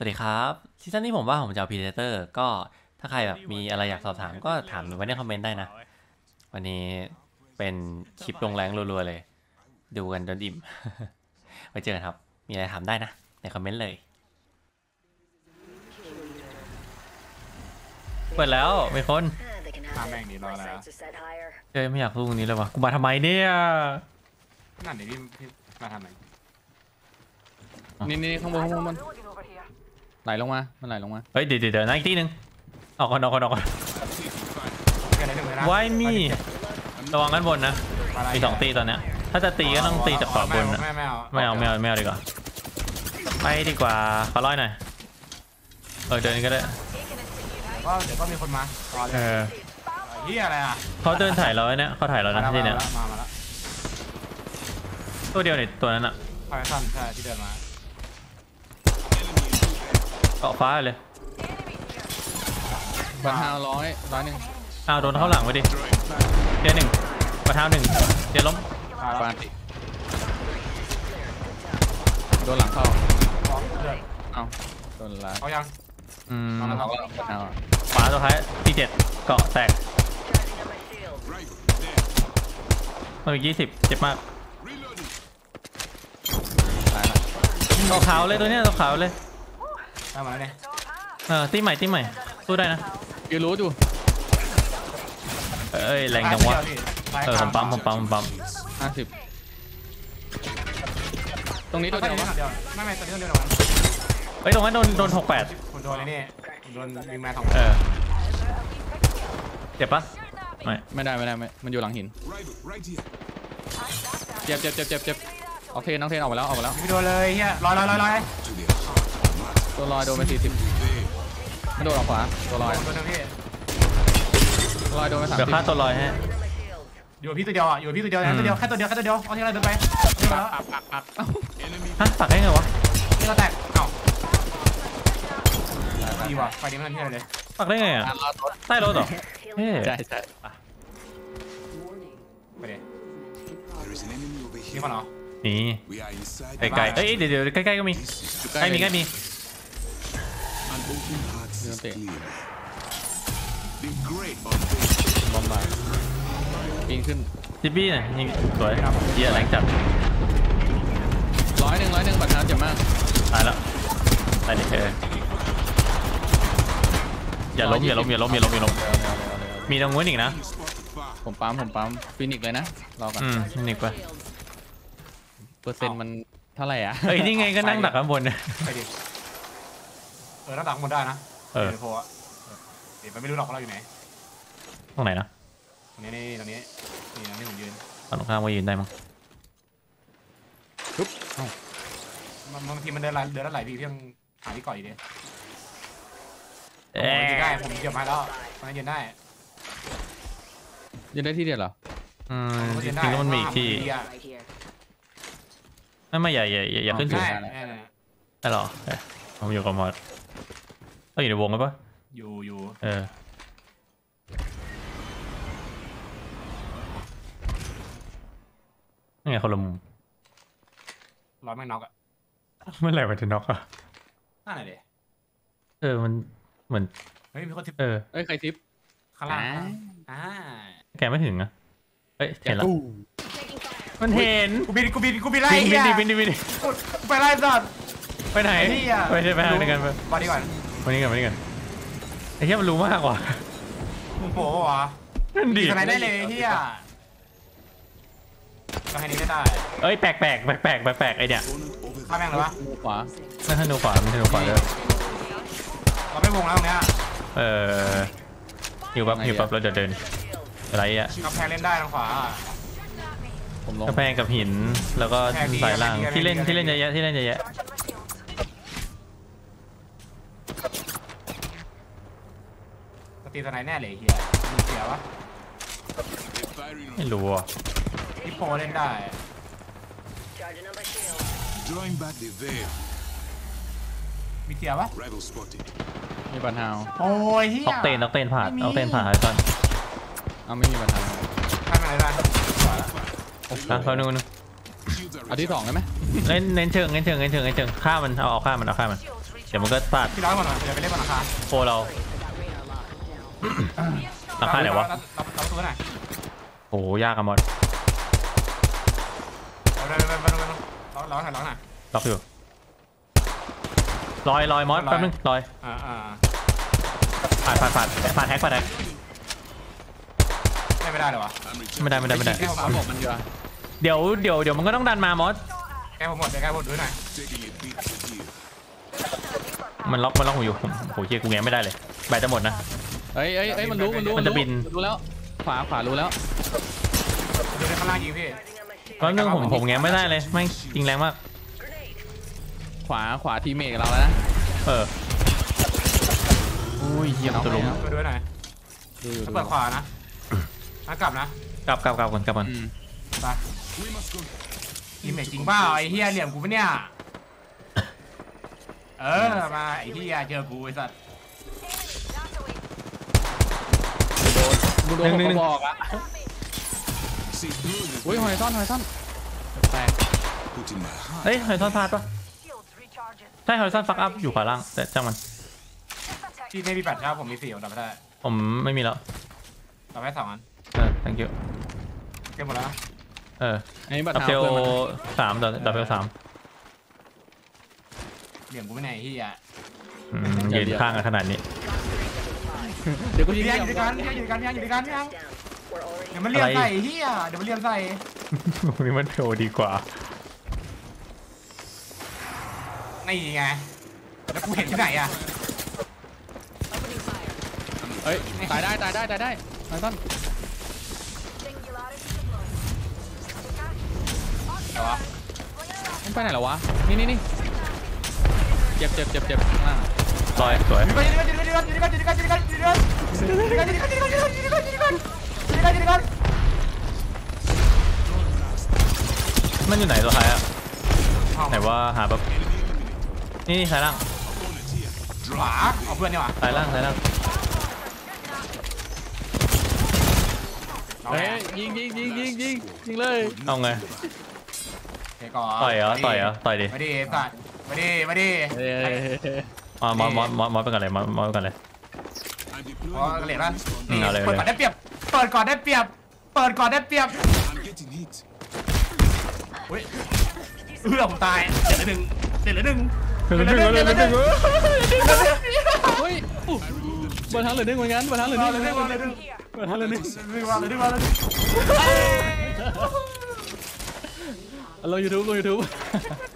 สวัสดีครับ season นี้ผมว่าผมจะเอา Predator ก็ถ้าใครแบบมีอะไรอยากสอบถามก็ถามไว้ใน comment ได้นะ วันนี้เป็นคลิปลง rank รัวๆเลย ดูกันจนอิ่มไว้เจอกันครับ มีอะไรถามได้นะ ใน comment เลย เปิดแล้วมีคนข้ามแม่งดีรอแล้วเอ้ยไม่อยากรู้ตรงนี้เลยวะกูมาทำไมเนี่ยนั่นเดี๋ยวพี่พี่มาทำไมนี่นี่ข้างบนข้างบนข้างบน ไหลลงมามันไหลลงมาเฮ้ยเดี๋ยวเดี๋ยวเดี๋ยวนะอีกทีหนึงออกก่อนออกก่อนออกก่อนแค่ไหนถึงเลยนะไว้มีระวังกันบนนะมีสองตีตอนเนี้ยถ้าจะตีก็ต้องตีจากขวาบนนะไม่ไม่เอาไม่เอาไม่เอาไม่เอาดีกว่าไปดีกว่าขอร้อยหน่อยเออเดินก็ได้ก็เดี๋ยวก็มีคนมารอเลเอยอเฮียอะไรอะเขาเดินถ่ายเราไว้เนี่ยเขาถ่ายเรานะมาที่เนี่ยแล้วมามาแล้วตัวเดียวเนี่ยตัวนั้นอะพอยซันใช่ที่เดินมา เกาะฟ้าเลยบันทาวร้อยร้อยหนึ่งอ้าวโดนเข้าหลังไปดิเดี๋ยวหนึ่งประเท้าหนึ่งเดี๋ยวล้มมาแล้วปานติโดนหลังเข้าพร้อมเลือดเอ้าโดนละเอายังอืมเอาละเอาละบันทาวขวาตัวท้ายที่เจ็ดเกาะแตกมันอีกยี่สิบเจ็บมากตายละเกาะขาวเลยตัวเนี้ยเกาะขาวเลย ได้มาแล้วเนี่ยเออตีใหม่ตีใหม่สู้ได้นะยืนรู้อยู่เอ้ยแรงจังวะเออผมปั๊มผมปั๊มผมปั๊มห้าสิบตรงนี้ตัตัววเดีเดียยววเดียวไม่ไม่ตัวเดียวเดียวเฮ้ยตรงนั้นโดนโดนหกแปดผมโดนไอ้นี่ผมโดนยิงแมนสองเออเจ็บปะไม่ไม่ได้ไม่ได้ไม่มันอยู่หลังหินเจ็บเจ็บเจ็บเจ็บเจ็บออกเทนออกเทนออกไปแล้วออกไปแล้วไม่โดนเลยเฮียลอยลอยลอยลอย ตัวลอยโดนไปสี่สิบไม่โดนออกขวาตัวลอยโดนพี่ตัวลอยโดนไปสามเดี๋ยวสิบฆ่าตัวลอยให้อยู่พี่ตัวเดียวอะอยู่พี่ตัวเดียวตัวเดียวแค่ตัวเดียวแค่ตัวเดียวเอาที่เราเดินไปเดินไปแล้วปักปักปักเอ้าฮะปักได้ไงวะที่เราแตกเอ้าดีว่ะไฟนี้มันที่อะไรเลยปักได้ไงอะอะรอดรถใต้รถเหรอเฮ้ยใช่ใช่ไปดิ There is an enemy over นี่ here. คนเหรอนี่ We are inside ไกลๆเอ้ยเดี๋ยวเดี๋ยวใกล้ๆก็มีอยู่ใกล้มีใกล้มี and open hearts is Okay. clear. The great unveil. บอมบาปีนขึ้นจิบบี้น่ะยิงสวยเยี่ยแรงจัดร้อยหนึ่งร้อยหนึ่งบัตรทาวเจ็บมากตายแล้วตายดิเอออย่าล้มอย่าล้มอย่าล้มอย่าล้มอย่าล้มเร็วเร็วเร็วเร็วมีตรงนู้นอีกนะ ผมปั๊มผมปั๊มฟินิกเลยนะรอก่อนอืมนี่ไปเปอร์เซ็นต์มันเท่าไหร่อะเอ้ยนี่ไงก็นั่งดักข้างบนเนี่ยไปดิเออหน้าต่างหมดได้นะเออเดี๋ยวโผล่อะเดี๋ยวมันไม่รู้หรอกว่าเราอยู่ไหนตรงไหนนะตรงนี้นี่ตรงนี้นี่ตรงนี้ผมยืนฝั่งตรงข้ามก็ยืนได้มั้งปุ๊บเอ้ามันบางทีมันเดินหลายเดินแล้วหลายทีพี่ต้องหาที่เก่อนอีกดิเอ๊ผมยืนได้ะผมเก็บมาแล้วมันยืนได้ยืนได้ที่เดียวเหรออืมผมจยืนได้ริงๆแล้วมันมีอีกที่ดีอะไม่ไม่อย่าอย่าอย่าอย่าขึ้นสูงใช่ได้แน่ๆได้หรอเอ้ยผมอยู่กับมอส ต้องอยู่ในวงไหมปะอยู่อยู่เออนี่ไงคนละมุมร้อยแม่งน็อกอะเมื่อไหร่มันจะน็อกอะนั่นแหละดิเออมันเหมือนเฮ้ยมีคนทิปเออเอ้ยใครทิปข้างล่างอ่าอ่าแกไม่ถึงอะเฮ้ยเห็นแล้วตู้มันเห็นกูบินกูบินกูบินไล่บินบินดิเหี้ยบินดิบินดิกูไปไล่สัตว์ไปไหนไอ้เหี้ยไปใช่ไปทางเดียวกันไปมาดีก่อน วันนี้กันวันนี้กันไอ้เหี้ยมันรู้มากกว่ามึงโผล่ปะวะนั่นดิสไนได้เลยไอ้เฮียก็ให้นี้ไม่ได้เอ้ยแปลกแปลกแปลกแปลกแปลกแปลกไอเนี้ย Opponent over ฆ่าแม่งเลยวะมือขวาไม่ธนูขวาไม่ธนูขวาเลยเราไม่วงแล้วตรงเนี้ยเออหิวปั๊บหิวปั๊บแล้วเดี๋ยวเดินอะไรอะกำแพงเล่นได้ทางขวาผมลงกระแพงกับหินแล้วก็แพงดีสายล่างแพงดีที่เล่นแพงดีที่เล่นเยอะแยะที่เล่นเยอะแยะสตีสไนแน่เลยไอ้เฮียมีเสียวะ They're firing ไม่ on รู้อะฮิปโปเล่นได้ drawing back the veil. มีเสียวะ Rival spotted. มีบัตรทาวโอ้ยเฮียออกเตนออกเตนผ่านไม่มีออกเตนผ่านไอ้ตอนเอาไม่มีบัตรทาวให้มันอะไรได้นะเขาดูนึง Shields are เอาที่สองได้ไหมเล่นเน้นเชิงเน้นเชิงเน้นเชิงเน้นเชิงฆ่ามันเอาเอาฆ่ามันเอาฆ่ามันเดี๋ยวมันก็ฟาดพี่ร้อยหมดหน่อยเดี๋ยวไปเล่นบนหลังคาโคเรา หลังคาไหนวะเราเราตัวไหนโอ้ยากอะมอดเราเราเราเราเราเราถ่ายเราหน่อยล็อกอยู่ลอยลอยมอสแป๊บนึงลอยอ่าอ่าผ่านผ่านผ่านผ่านแฮกผ่านแฮกไม่ได้เลยวะไม่ได้ไม่ได้ไม่ได้แก้ผมสามบอกมันเยอะเดี๋ยวเดี๋ยวเดี๋ยวมันก็ต้องดันมามอสแก้ผมหมดแก้ผมดูหน่อยมันล็อกมันล็อกผมอยู่ผมโหเฮียกูแงไม่ได้เลยแบตจะหมดนะ เอ้ยเอ้ยเอ้ยมันรู้มันรู้มันจะบิน รู้แล้ว ขวาขวารู้แล้วดูในข้างล่างยิงพี่แป๊บนึงผมผมแง้มไม่ได้เลยไม่งยิงแรงมาก ขวาขวาทีเมกเราแล้วนะเอออุ้ยเฮียมันจะล้มมาดูหน่อยดูอยู่ดูเปิดขวานะนะกลับนะกลับกลับกลับก่อนกลับก่อนอืมไป We must go. ทีมเมจจริงเปล่าไอ้เฮียเหลี่ยมกูปะเนี่ย เออมาไอ้เฮียเจอกูไอ้สัตว์ กูโดนเขาบอกอะ See through the อุ้ยหอยซ่อนหอยซ่อนแตก put in my heart. เอ้ยหอยซ่อนพลาดปะใช่หอยซ่อนฟักอัพอยู่ขวาล่างแต่ช่างมันที่ไม่มีแปดครับผมมีสี่ผมดับไม่ได้ผมไม่มีแล้วดับไม่สองอันเออ thank you เก็บหมดแล้วนะเอออันนี้บัตรดับเทาเบิลเพื่อนมันสามดับดับเบิลสามเหลี่ยมกูไม่ไหนไอ้เฮียอืมยืนข้างกันขนาดนี้ เดี๋ยวกูยิงพี่เดี่ยัยวงอยู่ด้วยกันพี่ยังอยู่ด้วยกันพี่ยังอยู่ด้วยกันพี่ยังเดี๋ยวมันเลียมใส่เฮียเดี๋ยวมันเลียมใส่ตรงนี้มันโชว์ดีกว่านี่ไงแล้วกูเห็นที่ไหนอะเฮ้ยตายได้ตายได้ตายได้หอยซ่อนแต่ว่ามันไปไหนแล้ววะนี่นี่นี่เจ็บเจ็บเจ็บเจ็บข้างล่าง ลอยสวยมันอยู่ไหนตัวท้ายอะไหนว่าหาแบบนี่นี่ซ้ล่างหมาเอาเพื่อนนี่หว่าซ้ายล่างซ้ายล่างเฮ้ยยิงยิงยิงยิงยิงยิงเลยเอาไงต่อยเหรอต่อยเหรอต่อยดิมาดิสัมาดิมาดิ ยกันอยู่ด้วยกันอยู่ด้วยกันอยู่ด้วยกันอยู่ด้วยกันอยู่ด้วยกันอยู่ด้วยกันอยู่ด้วยกันมันอยู่ไหนตัวท้ายอะไหนว่าหาแบบนี่นี่ซ้ายล่างขวาเอาเพื่อนนี่หว่าซ้ายล่างซ้ายล่างเอาเฮ้ไงยยิงยิงยิงยิงยิงยิงเลยเอาไงเฮ้ยก่อนต่อยเหรอต่อยเหรอต่อยดิมาดิสัตว์มาดิมาดิเฮ้ยมามอสมอสมอสมอสไปกันเลยมอสมอสไปกันเลย I'm อ๋อ deploying กระ the เหลี่ยป่ะอืมเอาเลย เปิดก่อนได้เปรียบ เปิดก่อนได้เปรียบ เปิดก่อนได้เปรียบ I'm getting hit. อุ้ยเอื้อผมตายเดี๋ยวละหนึ่งเดี๋ยวละหนึ่งเดี๋ยวละหนึ่งเดี๋ยวละหนึ่งเฮ้ยอุ๊ยบนทางเหลือหนึ่งเหมือนกันบนทางเหลือหมานึ่งเลยมาเลยมาเลยบนทางเหลือหนึ่งมาเลยมาเลยลงยูทูบลงยูทูบ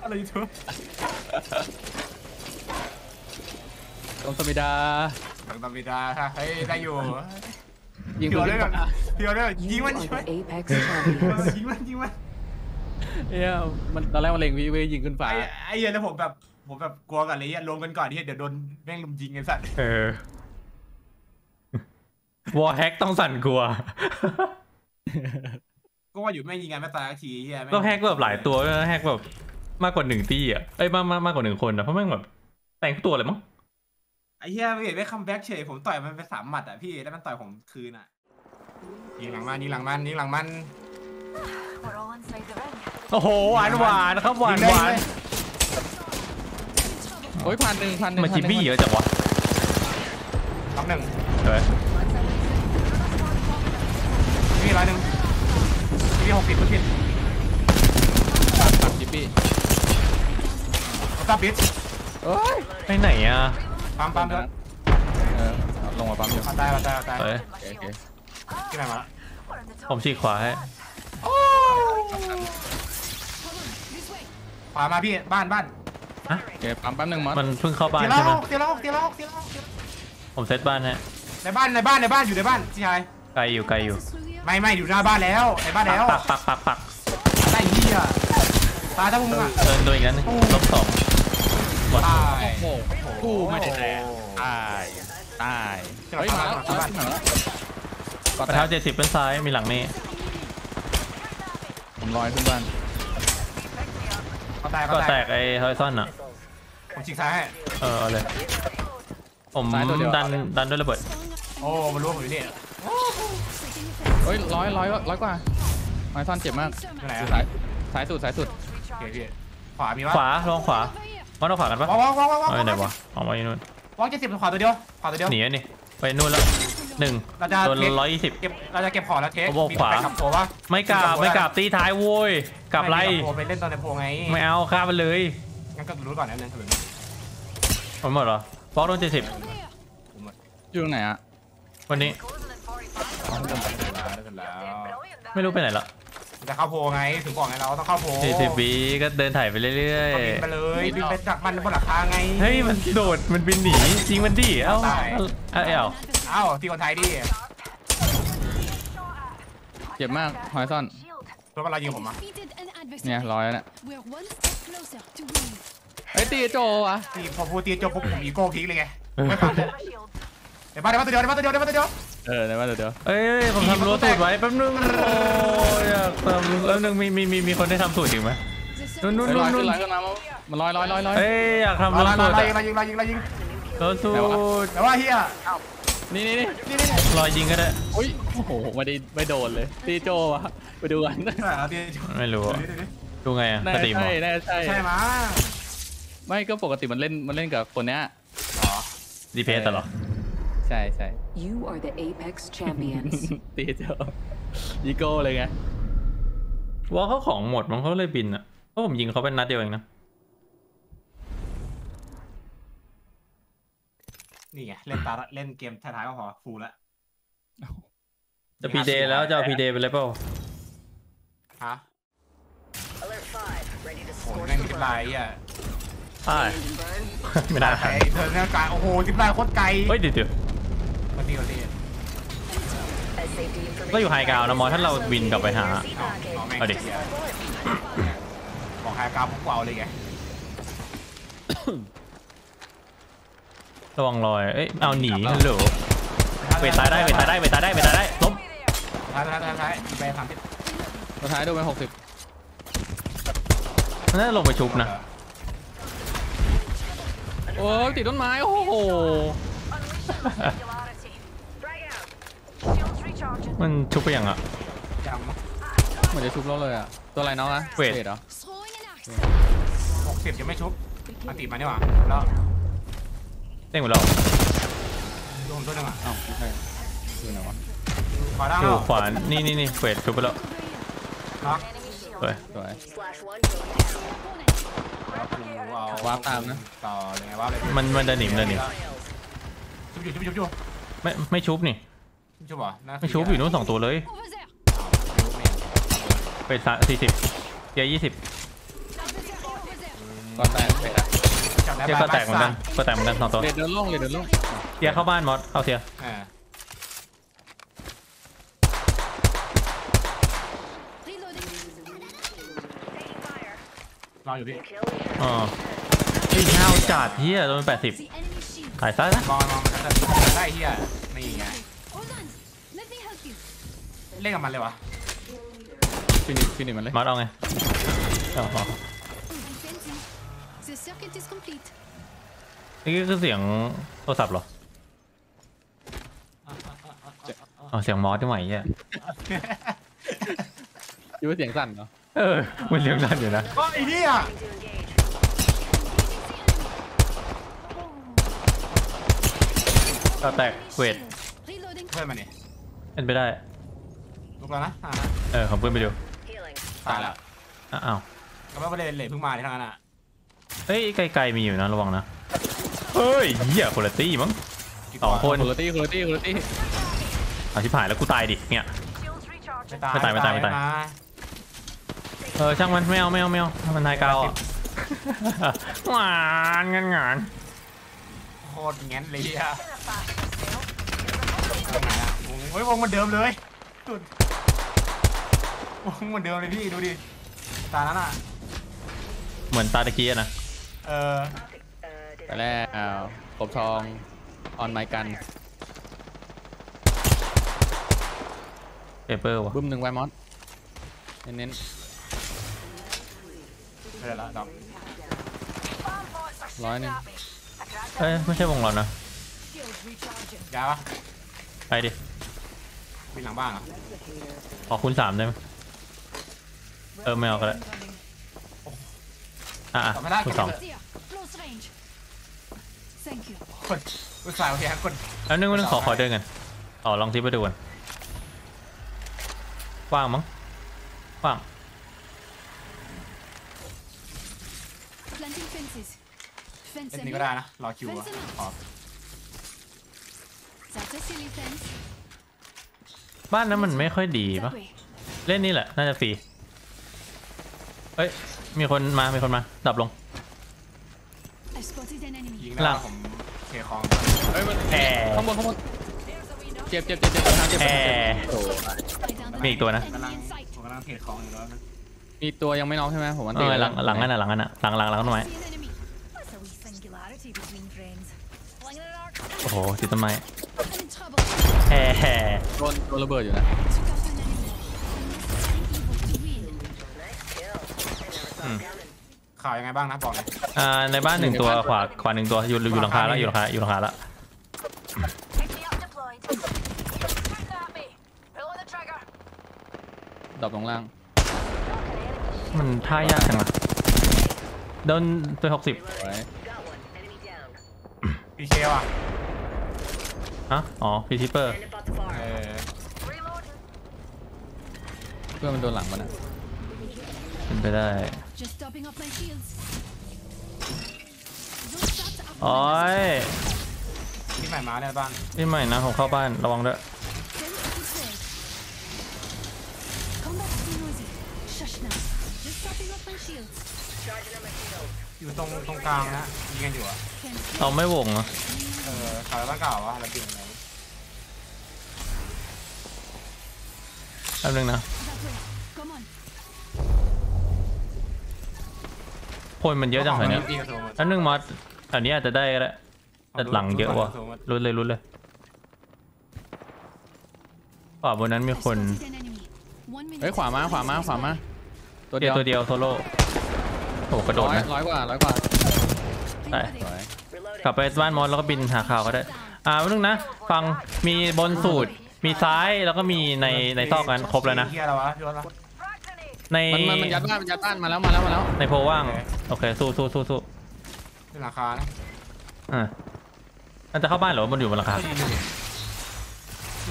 อะไรอยู่ทุกล งสมิดาตังตาบิดาค่ะเฮ้ยได้อยู่ยิงเดี๋ปืยวนเลยขึ้นฟ้าเดี๋ยวเลยยิงมันยิงมัน Apex champions. ยิงมันยิงมันเอ้ยมันตอนแรกมันเล็งวีวียิงขึ้นฟ้าไอ้ไอ้เหี้ยแล้วผมแบบผมแบบกลัวกันเลยรวมกันก่อนที่เดี๋ยวโดนแม่งลุมยิงกันสัตว์เออ wall hack ต้องสั่นกลัว ก็ว่าอยู่แม่งยิงกันไม่ตายสักทีเฮียม่งต้องแฮกแบบหลายตัวด้วยนะแฮกแบบมากกว่าหนึ่งตี้อะเอ้ยมากมากมากกว่าหนึ่งคนนะเพราะแม่งแบบแต่งทุกตัวเลยมั้ง ไอ้เฮียไม่เห็นไม่ comeback เฉยผมต่อยมันไปสามหมัดอะพี่แล้วมันต่อยผมคืนอะยิงหลังมันยิงหลังมันยิงหลังมัน We're all inside the ring. โอ้โหหวานหวานนะครับหวานยิงหได้วานเลยโอ้ยพันหนึ่งพันหนึ่งมันจิบบี้เยอะจังวะล็อกหนึ่งเฮ้ยมีร้อยหนึ่งมีหกสิบหกสิบปักจิบบี้ผมตับบิสเอ้ยไปไหนอะ ปั๊มปั๊มด้วยเออลงมาปั๊มอยู่มาตายมาตายมาตายเฮ้ยโอเคโอเคที่ไหนมาละ We're in the ผม top. ฉีกขวาให้ขวามาพี่บ้านบ้านโอเคปั๊มแป๊บหนึ่งมอสมันเพิ่งเข้าบ้านเสียละใช่ไหหมกเสียละหกเสียละหกเสียละหกเสียละหกผมเซตบ้านให้ในบ้านในบ้านในบ้านอยู่ในบ้านพี่ชายไกลอยู่ไกลอยู่ ไม่ไม่อยู่หน้าบ้านแล้วในบ้านแล้วปักปักปักปักได้เหี้ยตายทั้งมึงอะเดินตัวอีกนั้นลบสองหมดตายโอ้โห กูไม่ได้แตะตายตายเฮ้ยมาแล้วมาแล้วมาแล้วกอดกระแตเท้ากเจ็ดสิบเป็นซ้ายมีหลังนี่ผมลอยขึ้นบ้านเขาตายก็เขาแตตายกไอ้ฮอยซอนอะผมชิงซ้ายให้เออเอาเลยผมดันดันด้วยระเบิดโอ้มันรู้ว่าผมอยู่นี่เฮ้ยร้อยร้อยร้อยกว่าไม้ซ่อนเจ็บมากที่ไหนสุดอะสายสายสุดสายสุดโอเคพี่ขวามีวะขวาลองขวา มอสเอาขวากันปะวางวางวางวางวางเอาไปไหนวะออกมาอยู่นู่นวางเจ็ดสิบขวาตัวเดียวขวาตัวเดียวหนีแล้วนี่ไปนู่นแล้วหนึ่งเราจะโดนเทคร้อยยี่สิบเก็บเราจะเก็บของแล้วเทคเขาบอกมีขวาไปขับโผล่ปะไม่กลับไม่กลับตีท้ายโว้ยกลับไรม่มีขัโผล่ไปเล่นตอนในโพลไงไม่เอาข้ามไปเลยงั้นก็รู้ก่อนนะเรื่องอื่นมันหมดเหรอฟอกโดนเจ็ดสิบอยู่ตรงไหนอะวันนี้ Closing in 40 seconds. แล้ว Brilliant. ไม่รู้ไปไหนละ จะเข้าโพลไงถึงบอกไงเราต้องเข้าโพลสี่สิบวิก็เดินถ่ายไปเรื่อยก็บินไปเลยบินไปจากมันบนหลังคาไงๆ เฮ้ย มันโดด มันบินหนี จริงมันดิ เอ้าตายเอ้าเอ้าเอ้าที่คนไทยดิเจ็บมากหอยซ่อน Shield. รถกำลังยิงผมอะ Defeated an เนี่ย adversary. ร้อยแล้วเนี่ย We're one step closer to winning. เฮ้ยตีโจวะที่พอพูดตีจบปุ๊บผมอีโก้พลิกเลยไงไม่ฟังเลย My shield. เดี๋ยวมาเดี๋ยวมาตัวเดียวเดี๋ยวมาตัวเดียวเดี๋ยวมาตัวเดียว เออเดี๋ยวมาเดี๋ยวเอ้ยผมทำรั้วสูตรไว้แป๊บนึงโอ้ยอยากทำแล้วนึงมีมีมีมีคนได้ทำสูตรอีกไหมนู่นนู่นนู่นนลอยขึ้นมันลอยลอยลอยลอยเอ้ยอยากทำรั้วสูตรยิงยิงยิงยิงรั้วสูตรแต่ว่าเฮียนี่นี่นี่นี่นี่รอยยิงก็ได้อุ้ยโอ้โหไม่ได้ไม่โดนเลยตีโจวะไปดูกันไม่รู้ดูไงอะน่าสจะตรีมเหรใช่ใช่ใช่มั้งไม่ก็ปกติมันเล่นมันเล่นกับคนเนี้ยดีเพสเหรอ ใช่ใช่ You are the Apex champions. ตีโจยีโก้เลยไงว่าเขาของหมดมันเขาเลยบินอะเพราะผมยิงเขาเป็นนัดเดียวเองนะ นี่ไง เล่นตาเล่นเกมท้ายๆก็พอฟูลแล้วจะพีเดย์แล้วจะเอาพีเดย์ไปเลยเปล่าฮะ Alert 5. Ready to โอ้ scorch แม่ง the ทิป road. ไลน์อะใช่ไม่ได้ไอ้เธอเนี่ยการโอ้โหทิปไลน์โคตรไกล เฮ้ยเดี๋ยว เดี๋ยวมาตีมาตี As safety information ก็อยู่ไฮกราวน์นะมอสถ้าเราบินกลับไปหา Seat เอา package. เอาแม่งเอาดิเหี้ยบอกไฮกราวปุ๊บกูเอาเลยไงระวังรอย เอ้ย เอาหนีฮัลโหลเวทตายได้เวทตายได้เวทตายได้เวทตายได้ล้มท้ายท้ายท้ายท้ายไปสามทิศสุดท้ายโดนไปหกสิบน่าจะลงไปชุบนะ โอ้ยติดต้นไม้ โอ้โห Singularity. Frag out. Shields recharging. มันชุบไปยังอะยังเหมือนจะชุบเราเลยอะ ตัวอะไรน้องอะเวทเหรอ Throwing an axe. หกสิบยังไม่ชุบอันติมานี่หว่าแล้วเด้งหมดแล้วโดนตัวหนึงอะอ้าวไม่ใช่อยู่ไหนวะขวาด้านอยู่เหรอขวานี่นี่นี่เรธชุบไปแล้วเนาะ Enemy shield. สวยสวย Slash one. Going down. Opponent. แล้วกูเอาวาร์ปตามนะต่อเลยไงวาร์ปเลยมันมันจะหนีมันจะหนีชุบอยู่ชุบอยู่ชุบอยู่ไม่ไม่ชุบนี่ ชุบเหรอน่าไม่ชุบอยู่นู้นสองตัวเลย Over there. ชุบเนี่ยเรธสี่สิบเกียร์ยี่สิบ Adversary over there. ก็แตกเวทอะจับได้เกียร์ก็แตกเหมือนกันก็แตกเหมือนกันสองตัวเลดเดินล่งเลดเดินล่งเกียร์เข้าบ้านมอสเอาเสียเออ Reloading. Taking fire. รออยู่พี่ Kill leader. อ๋อเฮ้ยห้าวจัดเฮียโดนแปดสิบ The enemy shield. ถ่ายซะนะมองมองมันจะได้เฮีย เล่นกับมันเลยวะฟินิชฟินิชมันเลยมอสเอาไงอ๋อ I'm sensing. The circuit is complete. นี่คือเสียงโทรศัพท์เหรออ๋อเสียงมอสที่ไหวเฮียคิดว่าเสียงสั่นเหรอ เออ มันเสียงดังอยู่นะก็ไอ้เฮียก็แตกเวท Reloading. เพื่อนมันนี่เป็นไปได้ ลุกแล้วนะอ่าเออของเพื่อนไปดู Healing. ตายแล้วอะอ้าวก็ไม่ได้เลยเพิ่งมาที่ทางนั้นอะเฮ้ยไกลๆมีอยู่นะระวังนะ เฮ้ยเหี้ยคุณตี้มั้งสองคน คุณตี้คุณตี้คุณตี้เอาชิบหายแล้วกูตายดิเนี่ย Shields recharging. ไม่ตายไม่ตายไม่ตายไม่ตายเออช่างมันไม่เอาไม่เอาไม่เอาถ้ามันนายกาวอะ หวานงานงานโคตรแง้นเลยเฮีย In a fast sale. วงไหนอะวงเฮ้ยวงเหมันเดิมเลยสุดวง เหมันเดิมเลยพี่ดูดิตานั้นอะเหมือนตาตะกี้อะนะเออ Uh, did แต่แรกอ้าวกบทองออนไมกันเปเปอร์วะบึ้มหนึ่งไวมอสเน้นไม่ได้ละดอก Bomb bots are Line shooting in. at me. I cracked เอ้ยไม่ใช่วงเรานะ Shield recharging. ยาปะไปดิบินหลังบ้านเหรอขอคูณสามได้ไหม เออไม่เอาก็ได้อะอะต่อไม่ได้คูเก็ณบสองไปเถอะ Here. Close range. Thank you. กดอุตส่าห์โอเคครับกดแล้วนึงนึงขอขอเดินกันอ๋อลองทิปไปดูกันว่างมั้งว่าง Planting fences. เล่น Fence นี้ enemy. ก็ได้นะรอคิวอะขอ That's a silly fence. บ้านนั้นมันไม่ค่อยดีปะ That way. เล่นนี่แหละ น่าจะฟรีเฮ้ย มีคนมา มีคนมา ดับลง I spotted an enemy. ยิงหได้ลังผมเคคองเฮ้ยมันแอร์ข้างบนข้างบน There's a window. เจ็บเจ็บเจ็บเจ็บทางเจ็บแอเจ็บร์โอ้โห I downed มีอีกตัวนะกำลั enemy ง in sight. ผมกำลังเทคองอยู่แล้วนะมีตัวยังไม่น็อกใช่ไหมผมมันเออหลังหลังนั่นน่ะหลังนั่นน่ะหลังหลังหลังต้นไม้ See an enemy. That's a wee singularity between friends. Flinging an arc. โอ้โหติดต้นไม้ I'm in trouble. แอร์แฮร์โดนโดนระเบิดอยู่นะ Took ข่าวยังไงบ้างนะบอกหน่อยอ่าในบ้านหนึ่งตัวขวาขวาหนึ่งตัวอยู่อยู่หลังคาแล้วอยู่หลังคาอยู่หลังคาแล้ว Pick me up deployed. Shooting at me. Pulling the trigger. ดรอปลงล่าง มันท่ายากจังวะโดนตัวหกสิบไว้พีเคว่ะฮะอ๋อพีทิปเปอร์เออ Reloading. เพื่อนมันโดนหลังมันนะเป็นไปได้ Just topping up my shields. Those shots are โอ้ยที่ใหม่มาเนี่ยบ้านนี่ใหม่นะผมเข้าบ้านระวังด้วย Very good play. Combat's too noisy. Shush now. Just topping up my shields. อยู่ตรงตรงกลางนะยิงกันอยู่อะ Can เราไม่วงเหรอเออข่าวบ้านเก่าวะระเบียงไหนแป๊บนึงนะ คนมันเยอะจังเลยเนี่ยพี่กระโดดอันนึงมอสอันนี้อาจจะได้ก็ได้แต่หลังเยอะว่ะรุนเลยรุนเลยขวาบนนั้นมี I คน spotted an enemy. One minute. เฮ้ยขวามาขวามาขวามาตัวเดีเดียยววตัวเดียวโซโล่โอ้โหกระโดดร้อยนะร้อยกว่าร้อยกว่าได้สวยกลับไปบ้านมอสแล้วก็บินหาข่าวก็ได้ อ่าแป๊บนึงนะ ฟังมีบนสูตร มีซ้ายแล้วก็มีในในซอกนั้นครบแล้วนะเฮียอะไรวะพี่วะ Frag grenade. ในมันมันมันยัดบ้านมันยัดบ้านมาแล้วมาแล้วมาแล้วในโพลว่าง โอเคสู้สู้สู้สู้ขึ้นราคานะอ่ามันจะเข้าบ้านหรือว่ามันอยู่บนหลังคา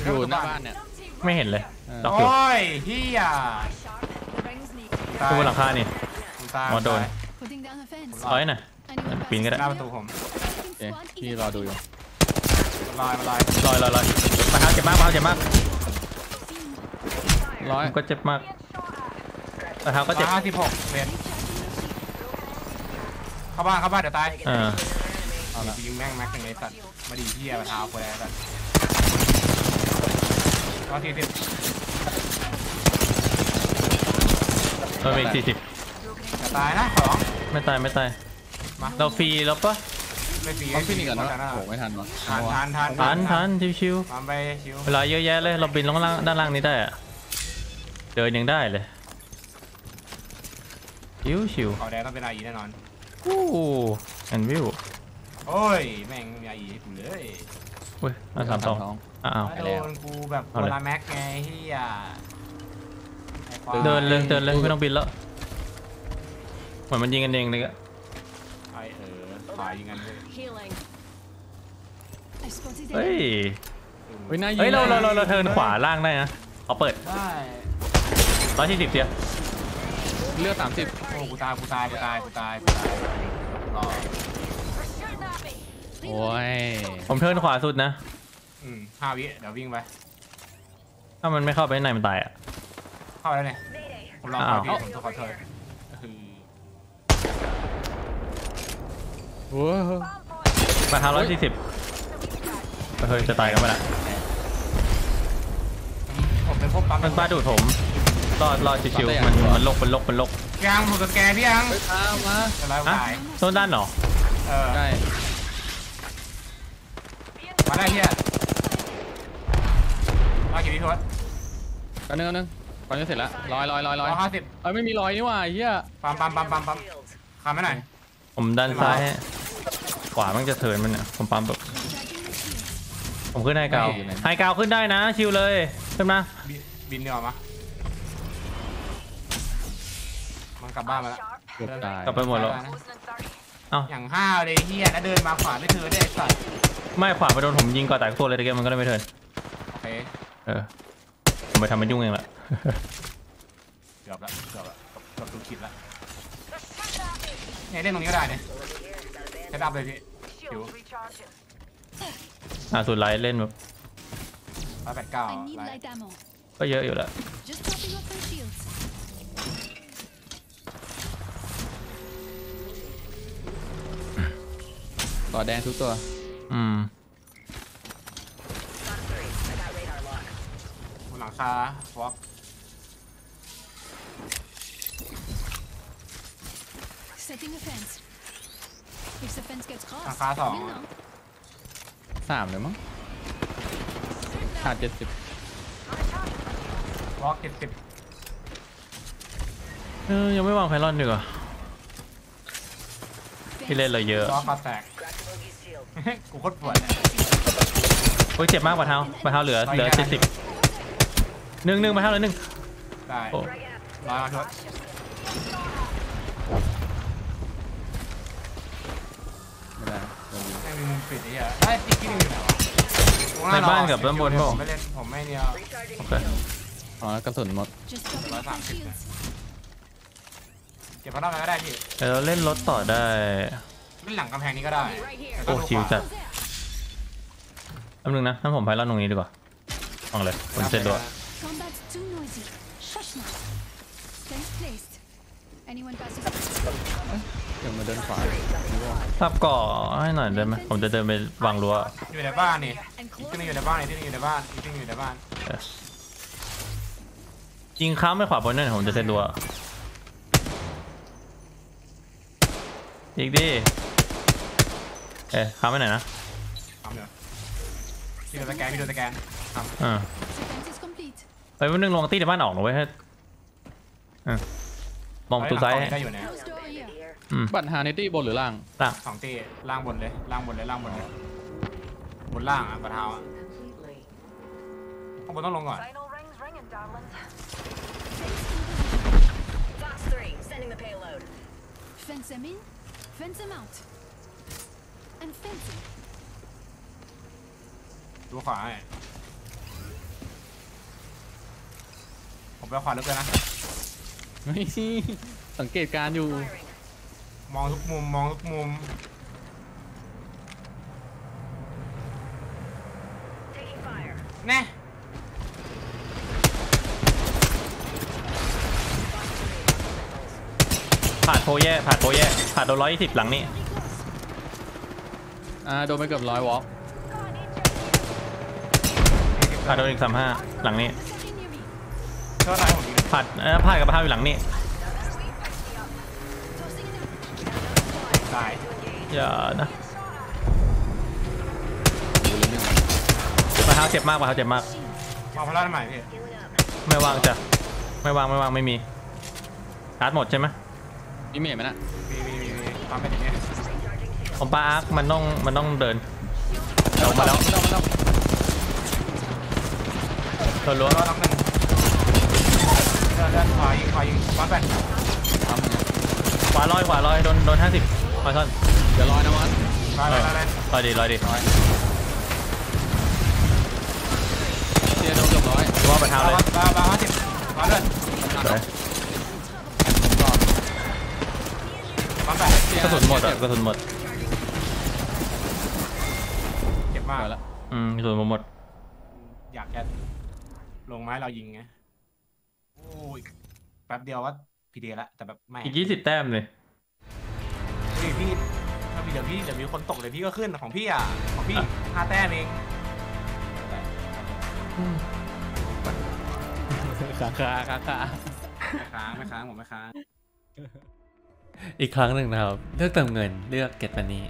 อยู่หน้าบ้านเนี่ยไม่เห็นเลยเออล็อกอยู่โอ้ยเฮีย Sharp. Rings neat. ตายอยู่บนหลังคานี่ผมตายมอสโดน Putting down a fence. ร้อยหน่อย Anyone Pin cái passes đấy. หน้า through ประตู here? ผม Second โอเค squad พี่ in รอดูอยู่ลอยมาลอยลอยลอยลอยมาเท้าเจ็บมากมาเท้าเจ็บมาก Seen. ร้อยผมก็เจ็บมากมาเท้าก็เจ็บห้าสิบหกเมตร Recharging my shield. เข้าบ้านเข้าบ้านเดี๋ยวตายเออเอาละยิงแม่งแม็กซ์ยังไงสัตว์มาดีเฮียมาเท้าคนแรกสัตว์ร้อยสี่สิบเออมีสี่สิบจะตายนะสองไม่ตายไม่ตาย มาเราฟรีแล้วปะไม่ฟรีต้องฟินิกก่อนนะนะโอ้ไม่ทันวะทานทานทานทันทันชิวทานไปชิวๆเวลาเยอะแยะเลยเราบินลงล่างด้านล่างนี้ได้อะเดินยังได้เลยชิวชิวขอแดงต้องเป็นอาอีแน่นอนๆ อู้แอนวิวโอ้ย แม่งมีอาอีกูเลยอุ้ยมาสามสองอ้าวโดนกูแบบเอาโคเลย ลาแม็กไงเฮียไอ้ควายเดินเลยเดินเลยไม่ต้องบินแล้ว เหมือนมันยิงกันเองเลยอะไอเออฝ่ายยิงกันเลย Healing. I spotted an เฮ้ย enemy. เฮ้ยน่ายิงเฮ้ยเราเราเราน่เราเทิร์นขวาล่างได้นะเอาเปิดได้ร้อยสี่สิบเดียวเลือดสามสิบโอ้ กูตายกูตายกูตายกูตายกูตายรอ They're shooting at me. โอ้ยผมเทิร์นขวาสุดนะ อืมห้าวิเดี๋ยววิ่งไป ถ้ามันไม่เข้าไปข้างในมันตายอะ เข้าไปแล้วเนี่ยผมรออ้าวพี่ผมจะขอโทษคือโอ้ย Bomb point. มาทางร้อยสี่สิบเฮ้ยจะตายกันไปละผมเป็นพวกปั๊มมันปลาดูดผมรอดรอดชิวๆมันมันลกมันลกมันลกพี่ ยังผมสแกนพี่ยังเฮ้ยตามมาจะไล่ฮะตายโซนด้านเหรอเออใช่มาได้เฮียมากี่วิทวดกันนึงกันนึงก่อนจะเสร็จแล้วร้อยร้อยร้อยร้ร้ออยยห้าสิบเอ้ยไม่มีร้อยนี่หว่าไอ้เฮียปั๊มปั๊มปั๊มปั๊มปั๊มคำไม่หน่อยผมด้านซ้ายให้ขวามันจะเทิร์นมันเนี่ยผมปั๊มแบบ Recharging my shields. ผมขึ้นไฮกราวไฮกราวขึ้นได้นะชิวเลยขึ้นมาบิบินเดียวมามัน กลับบ้านมาแล้ว Sharp. เกือบตายกลับไปหมดแล้ว Closing in 30. เอ้า อย่างห้าวเลยเฮียแล้วเดินมาขวาไม่เธอได้ไอ้สัตว์ไม่ขวาไปโดนผมยิงก่อนแต่ตัวเลยตะเกียบมันก็ได้ไม่เทิร์นโอเคเออผมไปทำมันยุ่งเองละเกือบละเกือบละเกือบดูคิดละเนี่ยเล่นตรงนี้ก็ได้เนี่ยใช้ดับเลยพี่ Shields recharging. อ่าสุดไลท์เล่นแบบร้อยแปดเก้า I need light ammo. ก็เยอะอยู่แล้ว Just topping up some shields. ต่อแดงทุกตัว อืมบนหลังคาฟอก Setting a fence. If the fence gets crossed, Thằng phá we'll thỏ. know. สามเลยมั้งขาดเจ็ดสิบฟอกเจ็ดสิบเออยังไม่วางไพลอนดีกว่าที่เล่นเลยเยอะฟอกคอแตก กูโคตรปวดเนี่ยโอ้ยเจ็บมากกว่าเท้าปเท้าเหลือเหลือเจ็ดสิบหนึ่งหนึ่งปเท้าเหลือหนึ่งได้โอ้ร้อยมาทดไม่ได้โดนยิงไม่มีมุมปิดไอ้เหี้ยได้ติ๊กกิ๊กอยู่ไหนวะในบ้านกับด้านบนผเปล่ามไม่เล่นผมไม่เนี่ยโอเคอ๋อแล้วกระสุนหมด Just topping up some shields. เก็บพนักงานก็ได้พี่ เดี๋ยวเราเล่นรถต่อได้ เล่นหลังกำแพงนี้ก็ได้แต่ต้โอ้งดูชิวขวาจัดแป๊บนึงนะถ้าผมไพลอนตรงนี้ดีกว่าฟังเลยผมเสร็จด้วย Combat's too noisy. Shush now. Fence placed. Anyone passes? เดี๋ยวมาเดินขวาทับก่อให้หน่อยได้ไหมผมจะเดินไปวางรั้ว อยู่ในบ้านนี่ And ที่ close. นึงอยู่ในบ้านนี่ที่นึงอยู่ในบ้านที่นึงอยู่ในบ้าน Yes ยิงค้ามไปขวาบนนั่นผมจะเซ็นรั้วอีกดิ เอ๊ะค้ามไปไหนนะทำเดี๋ยวพี่โดนสแกนพี่โดนสแกนทำอ่า The fence is complete. ไปวันนึงลงตีในบ้านออกหน่อยเว้ยให้อะมองประตูซ้ายได้อยู่เนี่ย Close door here. อืมบัตรฮานิตี้บนหรือล่าง ล่างสองตีล่างบนเลยล่างบนเลยล่างบนเลยบนล่างอะปะเท้าอะ Completely. ข้างบนต้องลงก่อน Final rings ringing, darlings. Fox 3, sending the payload. Fence them in. Fence them out. And fencing. ดูขวาให้ผมไปขวาลึกเลยนะ เฮ้ยสังเกตการณ์อยู่ Firing. มองทุกมุม มองทุกมุม Taking fire. แน่ ผ่านโพแย่ผ่านโพแย่ผ่านโดนร้อยยี่สิบหลังนี้ อ่าโดนไปเกือบร้อยวอล์กผ่านโดนอีกสามห้าหลังนี้ Second near me. เท่าไหร่ผมยิงผ่านเออผ่านกับผ่านอยู่หลังนี้ Tossing it up. ตายอย่านะดูเลยหนึ่งผ่านเท้าเจ็บมากผ่านเท้าเจ็บมากมองพลาดใหม่พี่ไม่ว่างจ้ะไม่ว่างไม่ว่างไม่มีการ์ดหมดใช่ไหมมีเมจไหมนะมีมีมีมีความเป็นอย่างนี้ ผมปาอาร์คมันต้องมันต้องเดินออกมาแล้วไม่ต้องไม่ต้องโดนล้วงรอต้องหนึ่งเดินเดินขวายิงขวายิงวัดไปทำอย่างเงี้ยขวาลอยขวาลอยโดนโดนห้าสิบขวาท่อนเดี๋ยวลอยนะวันลอยไปลอยไปลอยดีลอยดีลอยเทียโดนเกือบร้อยว่าไปเท้าลเลยอยบ้าบ้าห้าสิบมาเดินสวยก่อนวัดไปกระสุนหมดอะกระสุนหมด อืมกระสุนหมด อยากจะลงไม้เรายิงไงโอ้ยแป๊บเดียวว่าพีเดียละแต่แบบไม่อีกยี่สิบแต้มเลยพี่พี่ถ้าพี่เดี๋ยวพี่เดี๋ยวมีคนตกเดี๋ยวพี่ก็ขึ้นของพี่อะของพี่ห้าแต้มเองขาขาขาขาไม่ค้างไม่ค้างผมไม่ค้างอีกครั้งหนึ่งนะครับ เลือกเติมเงินเลือกเก็ตวันนี้